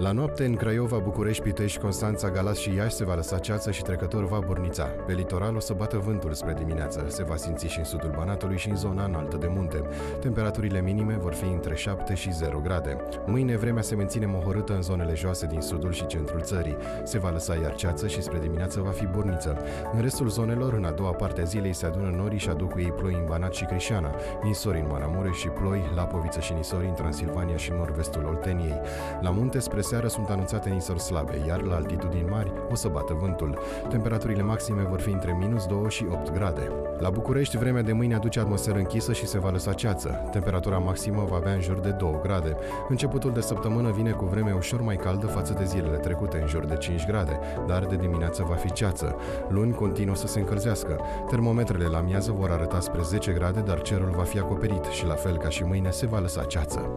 La noapte, în Craiova, București, Pitești, Constanța, Galați și Iași se va lăsa ceață și trecător va bornița. Pe litoral o să bată vântul spre dimineață. Se va simți și în sudul Banatului și în zona înaltă de munte. Temperaturile minime vor fi între 7 și 0 grade. Mâine vremea se menține mohorâtă în zonele joase din sudul și centrul țării. Se va lăsa iar ceață și spre dimineață va fi borniță. În restul zonelor, în a doua parte a zilei, se adună norii și aduc cu ei ploi în Banat și Crișana, nisori în Maramureș și ploi, Lapoviță și nisori în Transilvania și nord-vestul Olteniei. La munte, spre seară, sunt anunțate nisori slabe, iar la altitudini mari o să bată vântul. Temperaturile maxime vor fi între minus 2 și 8 grade. La București, vremea de mâine aduce atmosferă închisă și se va lăsa ceață. Temperatura maximă va avea în jur de 2 grade. Începutul de săptămână vine cu vreme ușor mai caldă față de zilele trecute, în jur de 5 grade, dar de dimineață va fi ceață. Luni continuă să se încălzească. Termometrele la miază vor arăta spre 10 grade, dar cerul va fi acoperit și la fel ca și mâine se va lăsa ceață.